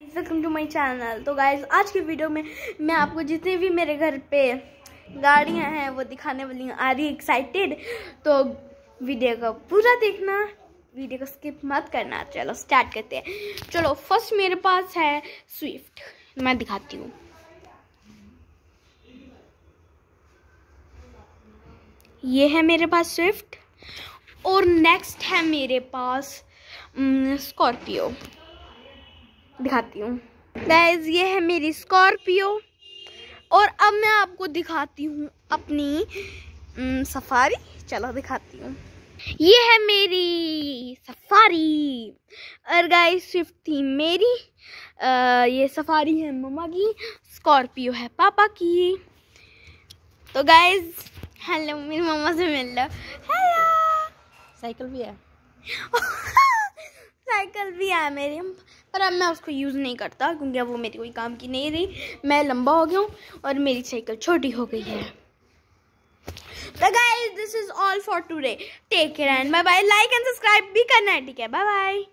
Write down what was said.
Welcome to my channel तो guys आज की वीडियो में मैं आपको जितने भी मेरे घर पे गाड़ियाँ हैं, वो दिखाने वाली हूँ। आर एक्साइटेड तो वीडियो को पूरा देखना। वीडियो को स्किप मत करना। चलो स्टार्ट करते हैं। चलो फ़र्स्ट मेरे पास है स्विफ्ट मैं दिखाती हूँ। ये है मेरे पास स्विफ्ट और नेक्स्ट है मेरे पास स्कॉर्पियो दिखाती हूँ। गाइज़ ये है मेरी स्कॉर्पियो और अब मैं आपको दिखाती हूँ अपनी सफारी। चलो दिखाती हूँ। ये है मेरी सफारी। और गाइस स्विफ्ट थी मेरी। आ, ये सफारी है मम्मा की स्कॉर्पियो है पापा की। तो गाइज़ हेलो मेरी मम्मा से मिल लो हेलो साइकिल भी है। साइकिल भी है मेरे पर अब मैं उसको यूज़ नहीं करता, क्योंकि अब वो मेरी कोई काम की नहीं रही। मैं लंबा हो गया हूँ और मेरी साइकिल छोटी हो गई है। तो guys this is all for today take care and bye bye like and subscribe भी करना है, ठीक है? Bye bye